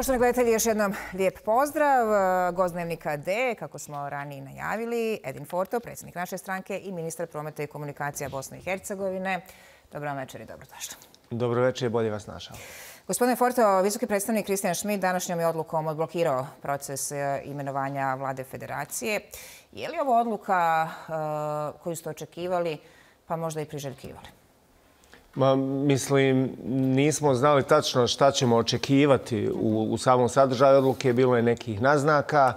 Poštovani gledatelji, još jednom lijep pozdrav. Gozdnevnika D, kako smo ranije najavili, Edin Forto, predsjednik naše stranke i ministar prometa i komunikacija Bosne i Hercegovine. Dobro večer i dobrodošli. Dobro večer i bolje vas našao. Gospodine Forto, visoki predstavnik Kristijan Šmit današnjom je odlukom odblokirao proces e, imenovanja vlade federacije. Je li ovo odluka e, koju ste očekivali, pa možda i priželjkivali? Ma, mislim, nismo znali tačno šta ćemo očekivati u, u samom sadržaju odluke. Bilo je nekih naznaka.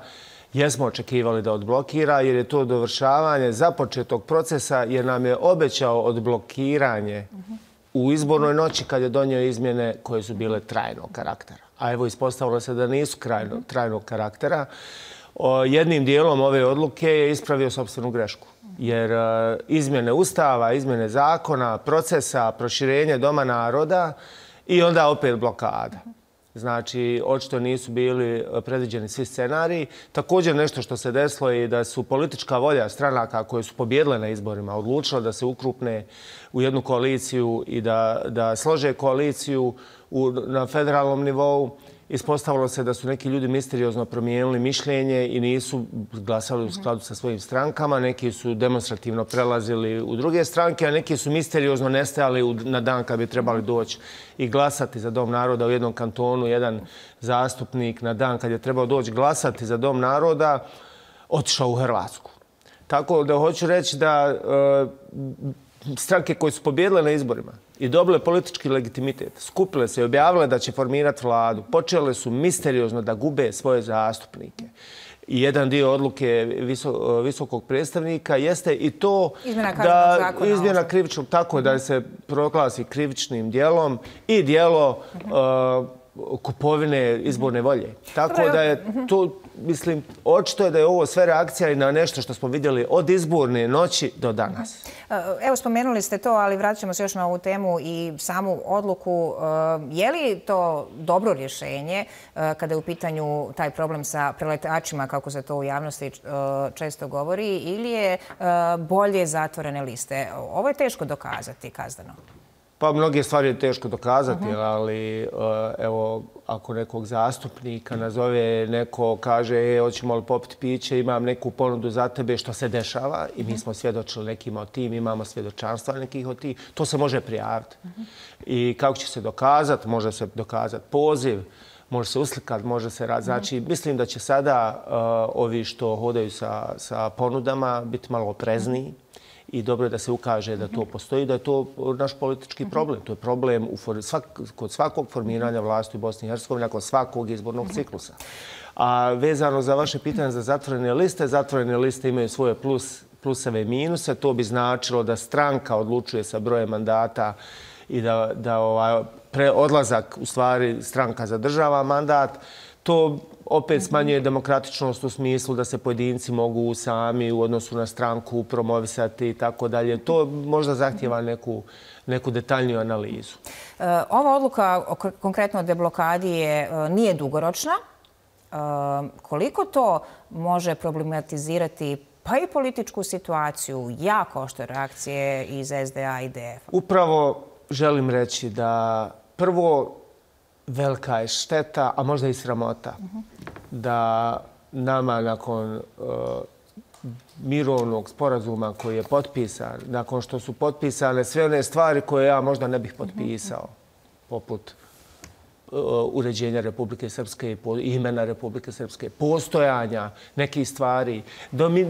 Jesmo očekivali da odblokira jer je to dovršavanje započetog procesa jer nam je obećao odblokiranje u izbornoj noći kad je donio izmjene koje su bile trajnog karaktera. A evo ispostavilo se da nisu krajno, trajnog karaktera. Jednim dijelom ove odluke je ispravio sobstvenu grešku jer e, izmjene ustava, izmjene zakona, procesa, proširenje doma naroda i onda opet blokada. Znači, očito nisu bili e, predviđeni svi scenariji. Također nešto što se desilo je da su politička volja stranaka koje su pobjedile na izborima odlučila da se ukrupne u jednu koaliciju i da, da slože koaliciju u, na federalnom nivou ispostavilo se da su neki ljudi misteriozno promijenili mišljenje i nisu glasali u skladu sa svojim strankama. Neki su demonstrativno prelazili u druge stranke, a neki su misteriozno nestajali na dan kad bi trebali doći i glasati za Dom naroda u jednom kantonu. Jedan zastupnik na dan kad je trebao doći glasati za Dom naroda otišao u Hrvatsku. Tako da hoću reći da e, stranke koje su pobjedile na izborima i dobile politički legitimitet, skupile se i objavile da će formirati vladu, počele su misteriozno da gube svoje zastupnike. I jedan dio odluke visokog predstavnika jeste i to da izmjena krivičnog, tako da se proglasi krivičnim dijelom i dijelo kupovine izborne volje. Tako da je to, mislim, očito je da je ovo sve reakcija i na nešto što smo vidjeli od izborne noći do danas. E, evo, spomenuli ste to, ali vratit ćemo se još na ovu temu i samu odluku. E, je li to dobro rješenje e, kada je u pitanju taj problem sa preletačima, kako se to u javnosti često govori, ili je bolje zatvorene liste? Ovo je teško dokazati kazdano. Pa mnoge stvari je teško dokazati, ali e, evo, ako nekog zastupnika nazove, neko kaže, e, hoćemo li popiti piće, imam neku ponudu za tebe, što se dešava i mi smo svjedočili nekima o tim, imamo svjedočanstva nekih od tim, to se može prijaviti. I kako će se dokazati? Može se dokazati poziv, može se uslikati, može se raditi. Znači, mislim da će sada uh, ovi što hodaju sa, sa ponudama biti malo oprezniji i dobro je da se ukaže da to postoji, da je to naš politički problem. To je problem u svak, kod svakog formiranja vlasti u Bosni i Hercegovini, nakon svakog izbornog ciklusa. A vezano za vaše pitanje za zatvorene liste, zatvorene liste imaju svoje plus, pluseve i minuse. To bi značilo da stranka odlučuje sa brojem mandata i da, da ovaj, pre odlazak, u stvari, stranka zadržava mandat. To opet smanjuje demokratičnost u smislu da se pojedinci mogu sami u odnosu na stranku promovisati i tako dalje. To možda zahtjeva neku, neku detaljniju analizu. E, ova odluka konkretno o deblokadi je, e, nije dugoročna. E, koliko to može problematizirati pa i političku situaciju, jako ošte reakcije iz SDA i DF? Upravo želim reći da prvo velika je šteta, a možda i sramota, da nama nakon uh, mirovnog sporazuma koji je potpisan, nakon što su potpisane sve one stvari koje ja možda ne bih potpisao, poput uh, uređenja Republike Srpske imena Republike Srpske, postojanja nekih stvari,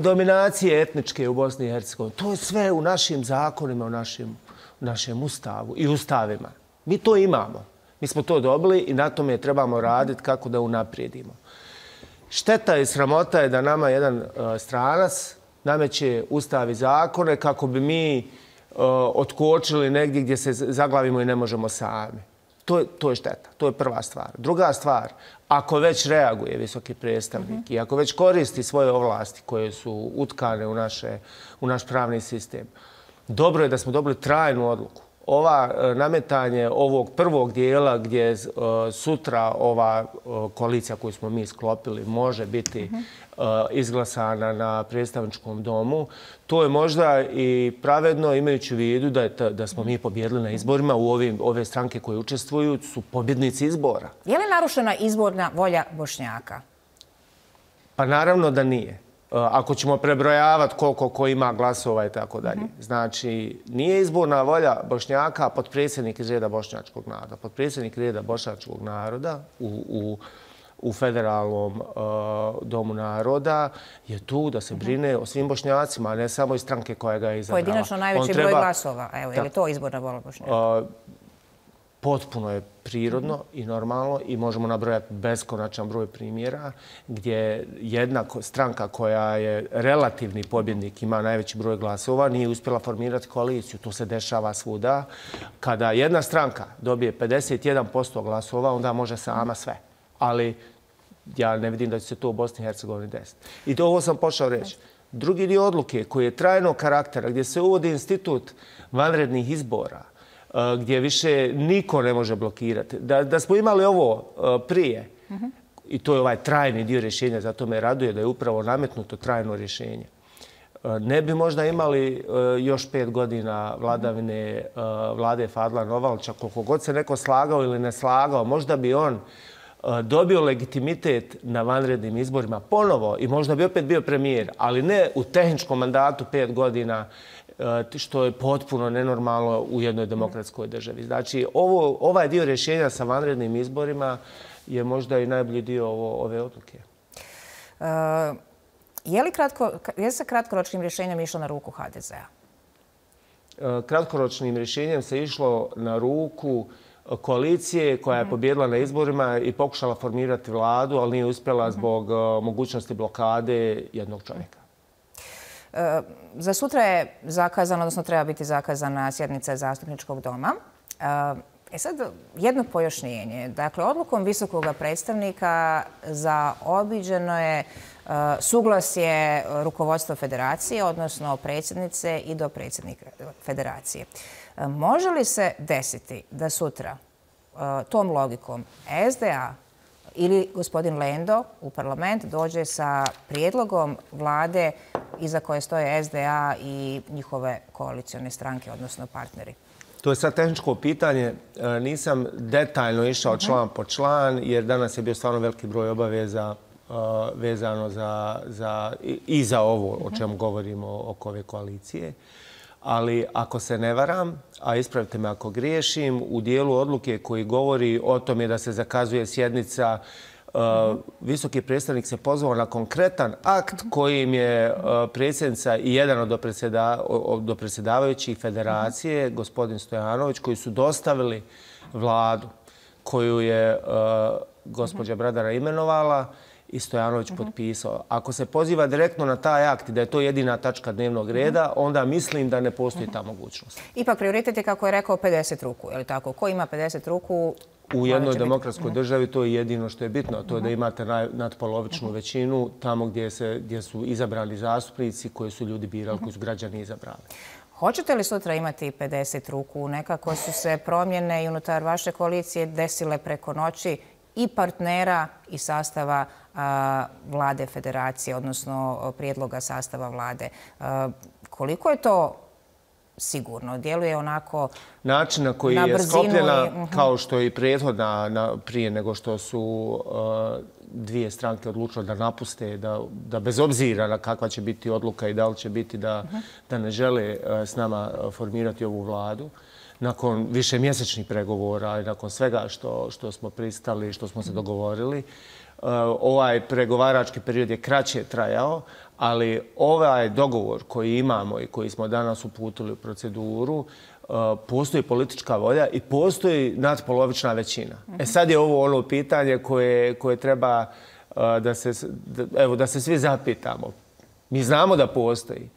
dominacije etničke u Bosni i Hercegovini. To je sve u našim zakonima, u našim, u našem ustavu i ustavima. Mi to imamo. Mi smo to dobili i na tome trebamo raditi kako da unaprijedimo. Šteta i sramota je da nama jedan uh, stranac nameće ustavi zakone kako bi mi uh, otkočili negdje gdje se zaglavimo i ne možemo sami. To je, to je šteta. To je prva stvar. Druga stvar, ako već reaguje visoki predstavnik i ako već koristi svoje ovlasti koje su utkane u, naše, u naš pravni sistem, dobro je da smo dobili trajnu odluku ova e, nametanje ovog prvog dijela gdje e, sutra ova e, koalicija koju smo mi sklopili može biti izglasana na predstavničkom domu, to je možda i pravedno imajući u vidu da, da smo mi pobjedili na izborima u ovim, ove stranke koje učestvuju su pobjednici izbora. Je li narušena izborna volja Bošnjaka? Pa naravno da nije. E, ako ćemo prebrojavati koliko ko ima glasova i tako dalje. Mhm. Znači, nije izborna volja Bošnjaka podpredsjednik iz reda Bošnjačkog naroda. Podpredsjednik reda Bošnjačkog naroda u, u, u federalnom uh, domu naroda je tu da se mhm. brine o svim Bošnjacima, a ne samo iz stranke koja ga je izabrala. Pojedinačno najveći broj glasova. Evo, je li to izborna volja Bošnjaka? Uh, potpuno je prirodno i normalno i možemo nabrojati beskonačan broj primjera gdje jedna stranka koja je relativni pobjednik, ima najveći broj glasova, nije uspjela formirati koaliciju. To se dešava svuda. Kada jedna stranka dobije 51% glasova, onda može sama sve. Ali ja ne vidim da će se to u Bosni i Hercegovini desiti. I to ovo sam pošao reći. Drugi dio odluke koji je trajnog karaktera, gdje se uvodi institut vanrednih izbora, Eh, gdje više niko ne može blokirati. Da, da smo imali ovo eh, prije, i to je ovaj trajni dio rješenja, zato me raduje da je upravo nametnuto trajno rješenje, eh, ne bi možda imali još pet godina vladavine vlade Fadla Novalča, koliko god se neko slagao ili ne slagao, možda bi on dobio legitimitet na vanrednim izborima ponovo i možda bi opet bio premijer, ali ne u tehničkom mandatu pet godina što je potpuno nenormalno u jednoj demokratskoj državi. Znači, ovo, ovaj dio rješenja sa vanrednim izborima je možda i najbolji dio ovo, ove odluke. Uh, je li kratko, je se kratkoročnim rješenjem išlo na ruku HDZ-a? Uh, kratkoročnim rješenjem se išlo na ruku koalicije koja je mhm. pobjedila na izborima i pokušala formirati vladu, ali nije uspjela mhm. zbog mogućnosti blokade jednog čovjeka. Za sutra je zakazana, odnosno treba biti zakazana sjednica zastupničkog doma. E sad, jedno pojašnjenje. Dakle, odlukom visokog predstavnika zaobiđeno je e, suglasje rukovodstva federacije, odnosno predsjednice i do predsjednika federacije. E, može li se desiti da sutra e, tom logikom SDA ili gospodin Lendo u parlament dođe sa prijedlogom vlade iza koje stoje SDA i njihove koalicione stranke, odnosno partneri? To je sad tehničko pitanje. E, nisam detaljno išao mhm. član po član, jer danas je bio stvarno veliki broj obaveza e, vezano za, za, i za ovo o čemu govorimo oko ove koalicije. Ali ako se ne varam, a ispravite me ako griješim, u dijelu odluke koji govori o tome da se zakazuje sjednica Uh, visoki predstavnik se pozvao na konkretan akt kojim je e, predsjednica i jedan od dopredsjedavajućih federacije, gospodin Stojanović, koji su dostavili vladu koju je e, gospođa Bradara imenovala i Stojanović potpisao. Ako se poziva direktno na taj akt da je to jedina tačka dnevnog reda, onda mislim da ne postoji ta mogućnost. Ipak prioritet je, kako je rekao, 50 ruku. Je li tako? Ko ima 50 ruku, U jednoj demokratskoj državi to je jedino što je bitno, to je da imate nadpolovičnu većinu tamo gdje, se, gdje su izabrani zastupnici koje su ljudi birali, koji su građani izabrali. Hoćete li sutra imati 50 ruku? Nekako su se promjene i unutar vaše koalicije desile preko noći i partnera i sastava vlade federacije, odnosno prijedloga sastava vlade. Koliko je to sigurno. Djeluje onako na brzinu. Način na koji je skopljena, mhm. kao što je i prethodna prije nego što su uh, dvije stranke odlučile da napuste, da bez obzira na kakva će biti odluka i da li će biti da mhm. ne žele uh, s nama formirati ovu vladu, nakon više mjesečnih pregovora i nakon svega što smo pristali, što smo se mhm. dogovorili, uh, ovaj pregovarački period je kraće trajao, ali ovaj dogovor koji imamo i koji smo danas uputili u proceduru, uh, postoji politička volja i postoji nadpolovična većina. E sad je ovo ono pitanje koje, koje treba uh, da se, da, evo, da se svi zapitamo. Mi znamo da postoji.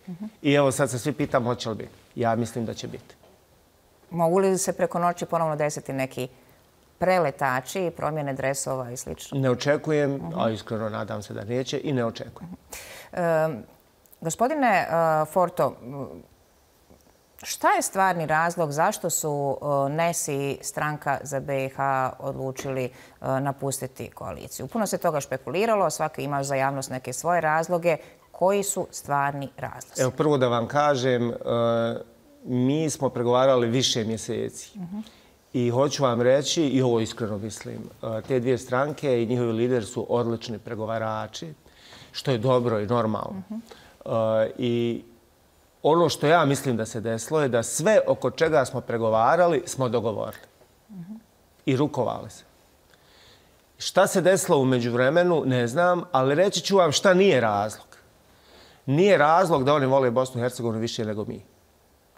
I evo sad se svi pitamo hoće li biti. Ja mislim da će biti. Mogu li se preko noći ponovno desiti neki preletači, promjene dresova i sl.? Ne očekujem, a iskreno nadam se da neće i ne očekujem. Gospodine uh, Forto, Šta je stvarni razlog zašto su Nesi stranka za BiH odlučili napustiti koaliciju? Puno se toga špekuliralo, svaki ima za javnost neke svoje razloge. Koji su stvarni razlozi? Evo, prvo da vam kažem, mi smo pregovarali više mjeseci. I hoću vam reći, i ovo iskreno mislim, e, te dvije stranke i njihovi lider su odlični pregovarači, što je dobro i normalno. E, I ono što ja mislim da se desilo je da sve oko čega smo pregovarali smo dogovorili. I rukovali se. Šta se desilo umeđu vremenu, ne znam, ali reći ću vam šta nije razlog. Nije razlog da oni vole Bosnu i Hercegovinu više nego mi.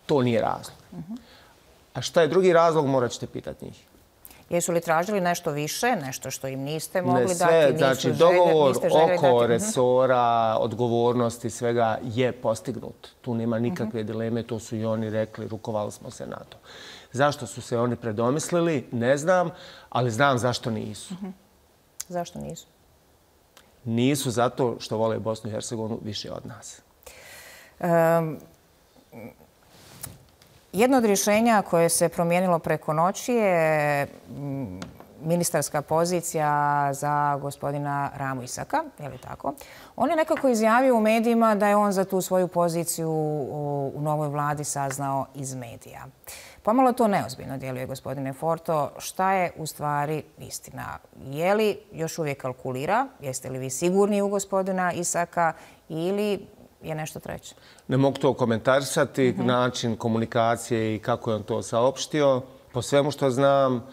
To nije razlog. A šta je drugi razlog, morat ćete pitati njih. Jesu li tražili nešto više, nešto što im niste mogli ne, sve, dati? Znači, dogovor oko mhm. resora, odgovornosti, svega je postignut. Tu nema nikakve dileme, to su i oni rekli, rukovali smo se na to. Zašto su se oni predomislili, ne znam, ali znam zašto nisu. Mhm. Zašto nisu? Nisu zato što vole Bosnu i Hercegovinu više od nas. Jedno od rješenja koje se promijenilo preko noći je mm, ministarska pozicija za gospodina Ramu Isaka, je li tako? On je nekako izjavio u medijima da je on za tu svoju poziciju u novoj vladi saznao iz medija. Pomalo to neozbiljno djeluje, gospodine Forto. Šta je u stvari istina? Je li još uvijek kalkulira? Jeste li vi sigurni u gospodina Isaka ili je nešto treće? Ne mogu to komentarisati, mhm. način komunikacije i kako je on to saopštio. Po svemu što znam,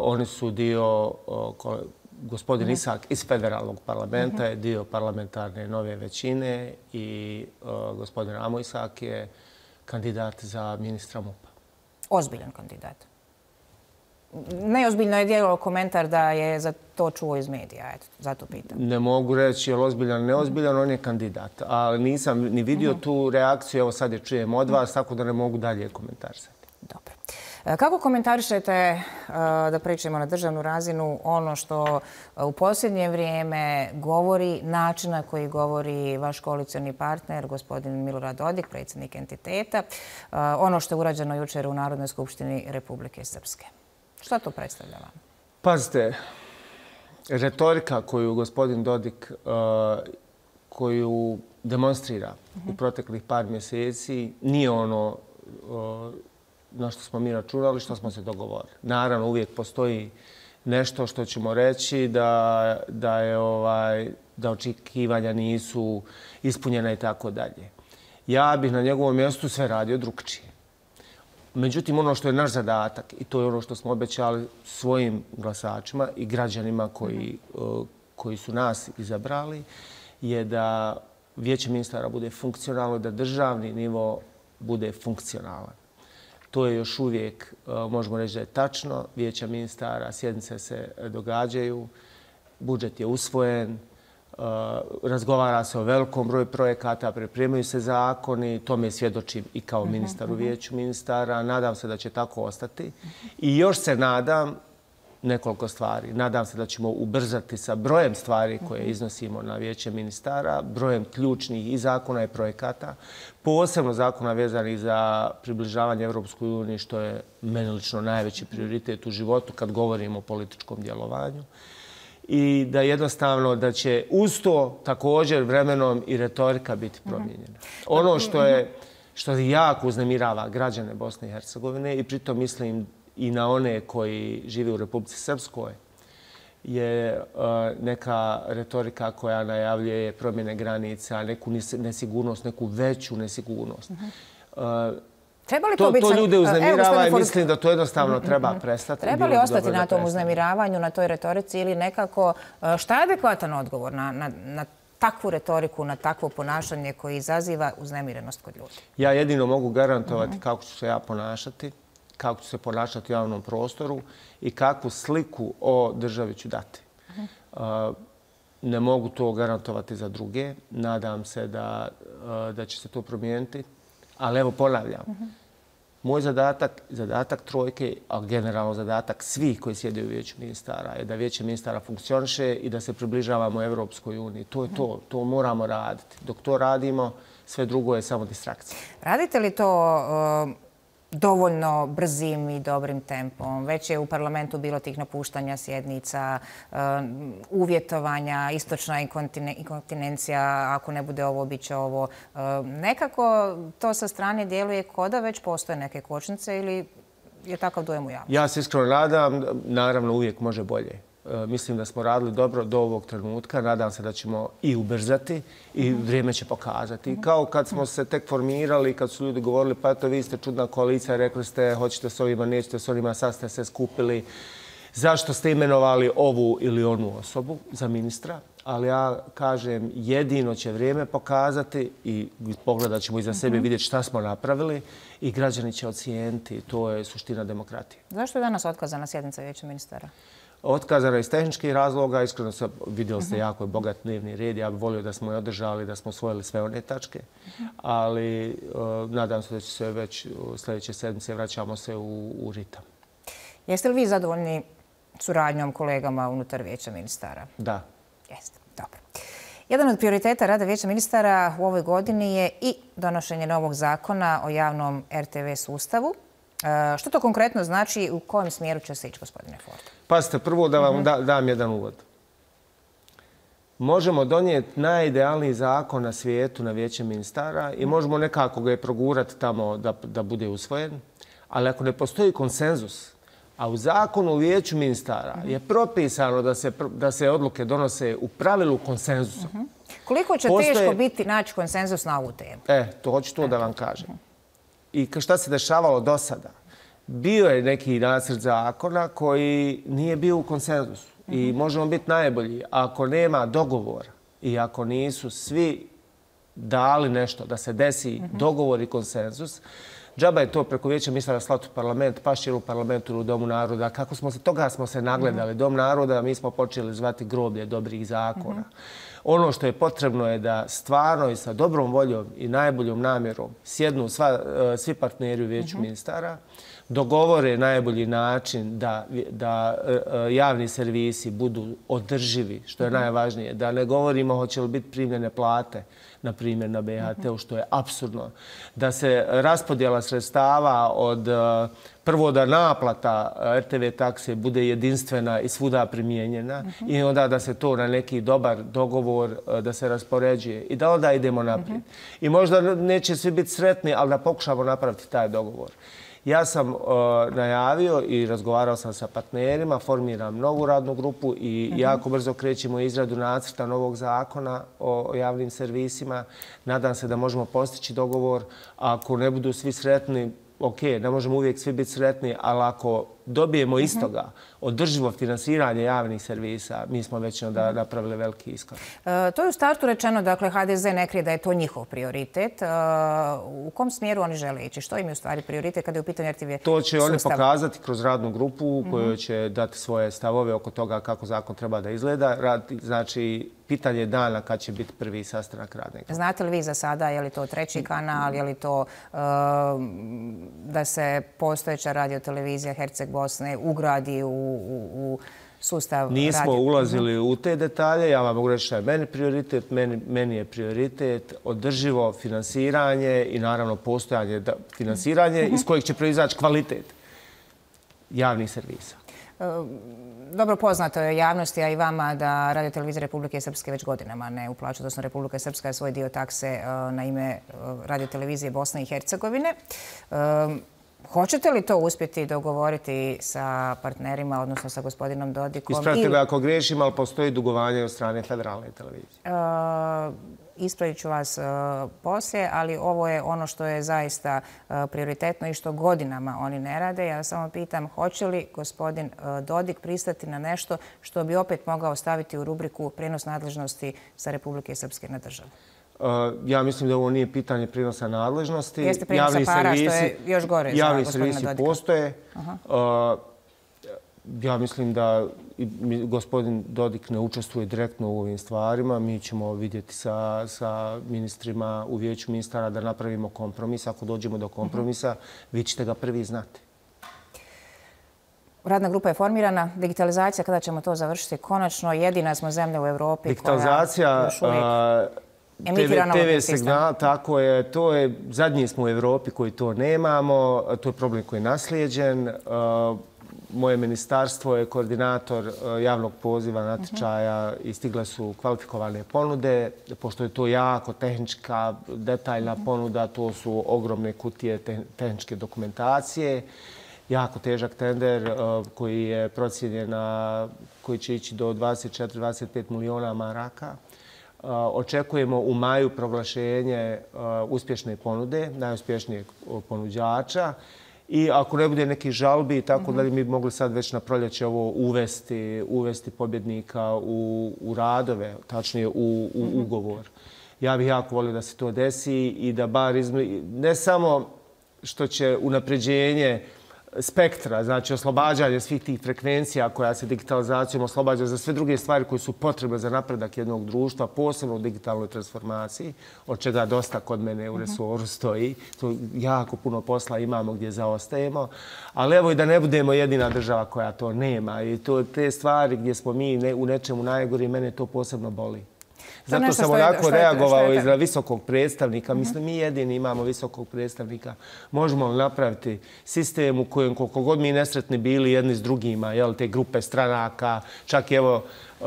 oni su dio, gospodin mhm. Isak iz federalnog parlamenta je dio parlamentarne nove većine i gospodin Ramo Isak je kandidat za ministra MUPA. Ozbiljan kandidat neozbiljno je dijelo komentar da je za to čuo iz medija. Eto, zato pitam. Ne mogu reći je li ozbiljan, neozbiljan, on je kandidat. Ali nisam ni vidio mhm. tu reakciju, evo sad je čujem od vas, tako da ne mogu dalje komentarisati. Dobro. E, kako komentarišete, e, da pričamo na državnu razinu, ono što e, u posljednje vrijeme govori, načina koji govori vaš koalicioni partner, gospodin Milorad Dodik, predsjednik entiteta, ono što je urađeno jučer u Narodnoj skupštini Republike Srpske? Šta to predstavlja vam? Pazite, retorika koju gospodin Dodik uh, koju demonstrira u proteklih par mjeseci nije ono uh, na što smo mi računali, što smo se dogovorili. Naravno, uvijek postoji nešto što ćemo reći da, da, je, ovaj, da očekivanja nisu ispunjena i tako dalje. Ja bih na njegovom mjestu sve radio drugčije. Međutim, ono što je naš zadatak i to je ono što smo obećali svojim glasačima i građanima koji, mhm. koji su nas izabrali, je da vijeće ministara bude funkcionalno, da državni nivo bude funkcionalan. To je još uvijek, možemo reći da je tačno, vijeća ministara, sjednice se događaju, budžet je usvojen, razgovara se o velikom broju projekata, pripremaju se zakoni, to me svjedočim i kao mhm, ministar u mhm. vijeću ministara. Nadam se da će tako ostati. I još se nadam nekoliko stvari. Nadam se da ćemo ubrzati sa brojem stvari koje mhm. iznosimo na vijeće ministara, brojem ključnih i zakona i projekata, posebno zakona vezanih za približavanje Evropskoj uniji, što je meni lično najveći prioritet u životu kad govorimo o političkom djelovanju i da jednostavno da će uz to također vremenom i retorika biti mhm. promijenjena. Ono što je što jako uznemirava građane Bosne i Hercegovine i pritom mislim i na one koji žive u Republici Srpskoj je e, neka retorika koja najavljuje promjene granica, neku nesigurnost, neku veću nesigurnost. Mhm. E, Treba li to, to, to ljude uznemirava i mislim da to jednostavno mhm, treba mhm. prestati. Treba li ostati na tom uznemiravanju, na toj retorici ili nekako... E, šta je adekvatan odgovor na, na, na takvu retoriku, na takvo ponašanje koji izaziva uznemirenost kod ljudi? Ja jedino mogu garantovati mhm. kako ću se ja ponašati, kako ću se ponašati u javnom prostoru i kakvu sliku o državi ću dati. Uh, ne mogu to garantovati za druge. Nadam se da, uh, da će se to promijeniti. Ali evo, ponavljam. Moj zadatak, zadatak trojke, a generalno zadatak svih koji sjede u vijeću ministara je da vijeće ministara funkcioniše i da se približavamo Evropskoj uniji. To je to. To moramo raditi. Dok to radimo, Sve drugo je samo distrakcija. Radite li to dovoljno brzim i dobrim tempom. Već je u parlamentu bilo tih napuštanja sjednica, eh, uvjetovanja, istočna inkontinencija, ako ne bude ovo, bit će ovo. Eh, nekako to sa strane djeluje koda već postoje neke kočnice ili je takav dojem u javnosti? Ja se iskreno nadam, naravno uvijek može bolje. E, mislim da smo radili dobro do ovog trenutka. Nadam se da ćemo i ubrzati i vrijeme će pokazati. Kao kad smo se tek formirali, kad su ljudi govorili pa eto vi ste čudna koalicija, rekli ste hoćete s ovima, nećete s ovima, sad ste se skupili. Zašto ste imenovali ovu ili onu osobu za ministra? Ali ja kažem, jedino će vrijeme pokazati i pogledat ćemo iza sebe vidjeti šta smo napravili i građani će ocijeniti. To je suština demokratije. Zašto je danas otkazana sjednica vijeća ministara? Otkazana iz tehničkih razloga. Iskreno se vidjeli ste jako je bogat dnevni red. Ja bih volio da smo je održali, da smo osvojili sve one tačke. Ali e, nadam se da će se već u sljedeće sedmice vraćamo se u, u ritam. Jeste li vi zadovoljni suradnjom kolegama unutar vijeća ministara? Da. Jeste. Dobro. Jedan od prioriteta rada vijeća ministara u ovoj godini je i donošenje novog zakona o javnom RTV sustavu. E, što to konkretno znači u kojem smjeru će se ići, gospodine Ford? Pazite, prvo da vam da, dam jedan uvod. Možemo donijeti najidealniji zakon na svijetu na vijeće ministara i možemo nekako ga je progurati tamo da, da bude usvojen. Ali ako ne postoji konsenzus, a u zakonu u vijeću ministara je propisano da se, da se odluke donose u pravilu konsenzusom. Koliko će Postoje... teško biti naći konsenzus na ovu temu? E, to hoću to da vam kažem. I šta se dešavalo do sada? bio je neki nacrt zakona koji nije bio u konsenzusu. I možemo biti najbolji ako nema dogovora i ako nisu svi dali nešto da se desi dogovor i konsenzus, Džaba je to preko vijeća mislila slati u parlament, pašće u parlamentu u Domu naroda. Kako smo se, toga smo se nagledali. Dom naroda, mi smo počeli zvati groblje dobrih zakona. Ono što je potrebno je da stvarno i sa dobrom voljom i najboljom namjerom sjednu sva, eh, svi partneri u vijeću ministara, dogovore najbolji način da, da e, e, javni servisi budu održivi, što je mhm. najvažnije. Da ne govorimo hoće li biti primljene plate, na primjer na BHT-u, što je absurdno. Da se raspodjela sredstava od e, prvo da naplata RTV takse bude jedinstvena i svuda primijenjena mhm. i onda da se to na neki dobar dogovor da se raspoređuje i da onda idemo naprijed. Mhm. I možda neće svi biti sretni, ali da pokušamo napraviti taj dogovor. Ja sam uh, najavio i razgovarao sam sa partnerima, formiram novu radnu grupu i mhm. jako brzo krećemo izradu nacrta novog zakona o javnim servisima. Nadam se da možemo postići dogovor. Ako ne budu svi sretni, ok, ne možemo uvijek svi biti sretni, ali ako dobijemo mhm. istoga održivo finansiranje javnih servisa, mi smo već onda mhm. napravili veliki iskor. E, to je u startu rečeno, dakle, HDZ ne krije da je to njihov prioritet. E, u kom smjeru oni žele ići? Što im je u stvari prioritet kada je u pitanju RTV To će oni pokazati kroz radnu grupu u kojoj mhm. će dati svoje stavove oko toga kako zakon treba da izgleda. Znači, pitanje dana kad će biti prvi sastanak radnika. Znate li vi za sada, je li to treći kanal, je li to e, da se postojeća radiotelevizija Herceg Bosne ugradi u, u, u sustav Nismo ulazili u te detalje. Ja vam mogu reći što je meni prioritet. Meni, meni je prioritet održivo finansiranje i naravno postojanje da, finansiranje iz kojeg će proizaći kvalitet javnih servisa. E, dobro poznato je javnosti, a i vama, da Radio Televizija Republike Srpske već godinama ne uplaću, odnosno Republika Srpska je svoj dio takse e, na ime e, Radio Televizije Bosne i Hercegovine. Hoćete li to uspjeti dogovoriti sa partnerima, odnosno sa gospodinom Dodikom? Ispravite me ako grešim, ali postoji dugovanje od strane federalne televizije. Uh, ispravit ću vas uh, poslije, ali ovo je ono što je zaista uh, prioritetno i što godinama oni ne rade. Ja samo pitam, hoće li gospodin Dodik pristati na nešto što bi opet mogao staviti u rubriku prenos nadležnosti sa Republike Srpske na državu? Ja mislim da ovo nije pitanje prinosa nadležnosti. Jeste prinosa para, što je još gore javni servisi postoje. Ja mislim da gospodin Dodik ne učestvuje direktno u ovim stvarima. Mi ćemo vidjeti sa, sa ministrima u vijeću ministara da napravimo kompromis. Ako dođemo do kompromisa, vi ćete ga prvi znati. Radna grupa je formirana. Digitalizacija, kada ćemo to završiti? Konačno, jedina smo zemlja u Evropi koja još uvijek TV signal, tako je. To je, zadnji smo u Evropi koji to nemamo. To je problem koji je naslijeđen. Moje ministarstvo je koordinator javnog poziva natječaja i stigle su kvalifikovane ponude. Pošto je to jako tehnička, detaljna ponuda, to su ogromne kutije tehničke dokumentacije jako težak tender uh, koji je procijenjen na koji će ići do 24-25 miliona maraka. Uh, očekujemo u maju proglašenje uh, uspješne ponude, najuspješnijeg ponuđača. I ako ne bude neki žalbi, tako da li mi mogli sad već na proljeće ovo uvesti, uvesti pobjednika u, u radove, tačnije u, u ugovor. Ja bih jako volio da se to desi i da bar izmi... ne samo što će unapređenje spektra, znači oslobađanje svih tih frekvencija koja se digitalizacijom oslobađa za sve druge stvari koje su potrebe za napredak jednog društva, posebno u digitalnoj transformaciji, od čega dosta kod mene u resoru stoji. Tu jako puno posla imamo gdje zaostajemo. Ali evo i da ne budemo jedina država koja to nema. I to te stvari gdje smo mi u nečemu najgori, mene to posebno boli. Zato sam onako reagovao iz visokog predstavnika. Mislim, mi jedini imamo visokog predstavnika. Možemo li napraviti sistem u kojem koliko god mi nesretni bili jedni s drugima, jel, te grupe stranaka, čak i evo uh,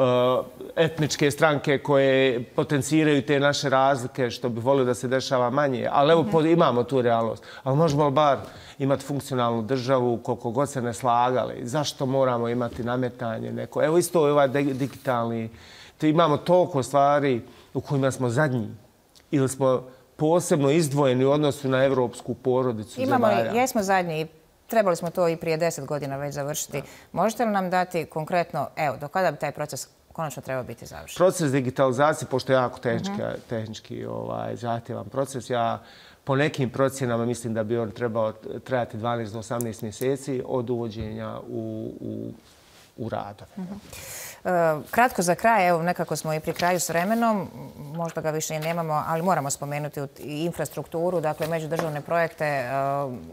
etničke stranke koje potenciraju te naše razlike, što bi volio da se dešava manje. Ali evo, imamo tu realnost. Ali možemo li bar imati funkcionalnu državu koliko god se ne slagali? Zašto moramo imati nametanje neko? Evo isto ovaj digitalni te imamo toliko stvari u kojima smo zadnji ili smo posebno izdvojeni u odnosu na evropsku porodicu Imamo, zemalja. Jesmo zadnji trebali smo to i prije deset godina već završiti. Možete li nam dati konkretno, evo, do kada bi taj proces konačno treba biti završen? Proces digitalizacije, pošto je jako tehnički, uh mhm. -huh. tehnički ovaj, zahtjevan proces, ja po nekim procjenama mislim da bi on trebao trajati 12 do 18 mjeseci od uvođenja u, u, u radove. Uh mhm. -huh. E, kratko za kraj, evo nekako smo i pri kraju s vremenom, možda ga više i nemamo, ali moramo spomenuti infrastrukturu, dakle međudržavne projekte. E,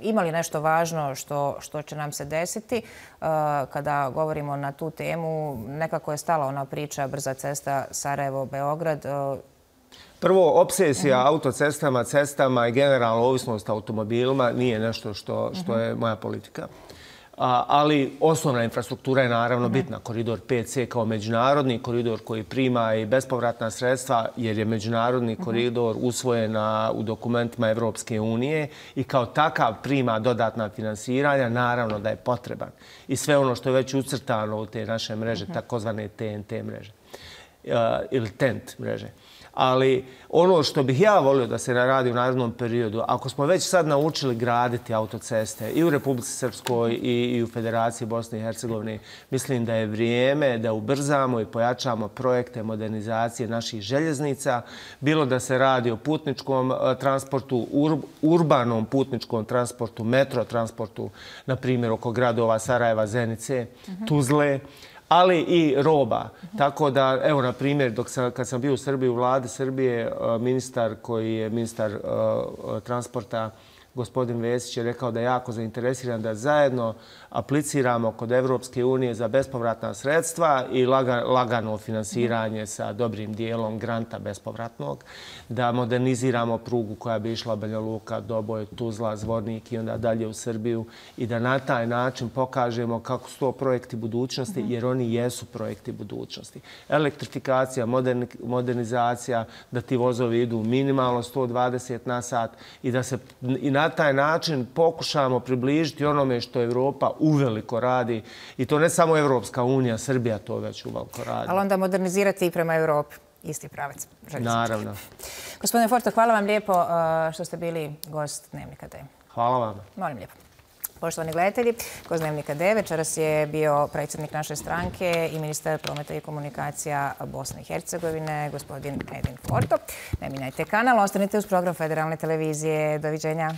ima li nešto važno što, što će nam se desiti e, kada govorimo na tu temu? Nekako je stala ona priča brza cesta Sarajevo-Beograd. Prvo, obsesija mhm. autocestama, cestama i generalno ovisnost automobilima nije nešto što, što je moja politika ali osnovna infrastruktura je naravno bitna. Koridor 5C kao međunarodni koridor koji prima i bespovratna sredstva jer je međunarodni koridor usvojen u dokumentima Evropske unije i kao takav prima dodatna finansiranja, naravno da je potreban. I sve ono što je već ucrtano u te naše mreže, takozvane TNT mreže e, ili TENT mreže. Ali ono što bih ja volio da se naradi u narodnom periodu, ako smo već sad naučili graditi autoceste i u Republici Srpskoj i u Federaciji Bosne i Hercegovine, mislim da je vrijeme da ubrzamo i pojačamo projekte modernizacije naših željeznica, bilo da se radi o putničkom e, transportu, urbanom putničkom transportu, metro transportu, na primjer oko gradova Sarajeva, Zenice, Tuzle, ali i roba. Tako da, evo, na primjer, dok sam, kad sam bio u Srbiji, u vladi Srbije, eh, ministar koji je ministar uh, transporta, gospodin Vesić je rekao da je jako zainteresiran da zajedno apliciramo kod Evropske unije za bespovratna sredstva i lagano finansiranje sa dobrim dijelom granta bespovratnog, da moderniziramo prugu koja bi išla Banja Luka, Doboj, Tuzla, Zvornik i onda dalje u Srbiju i da na taj način pokažemo kako su to projekti budućnosti, mhm. jer oni jesu projekti budućnosti. Elektrifikacija, modernizacija, da ti vozovi idu minimalno 120 na sat i da se i na taj način pokušamo približiti onome što Evropa uveliko radi. I to ne samo Evropska unija, Srbija to već uveliko radi. Ali onda modernizirati i prema Evropi. Isti pravac. Naravno. Gospodine Forto, hvala vam lijepo uh, što ste bili gost Dnevnika D. Hvala vam. Molim lijepo. Poštovani gledatelji, gost Dnevnika 9 Večeras je bio predsjednik naše stranke i ministar prometa i komunikacija Bosne i Hercegovine, gospodin Edin Forto. Ne minajte kanal, ostanite uz program Federalne televizije. Doviđenja.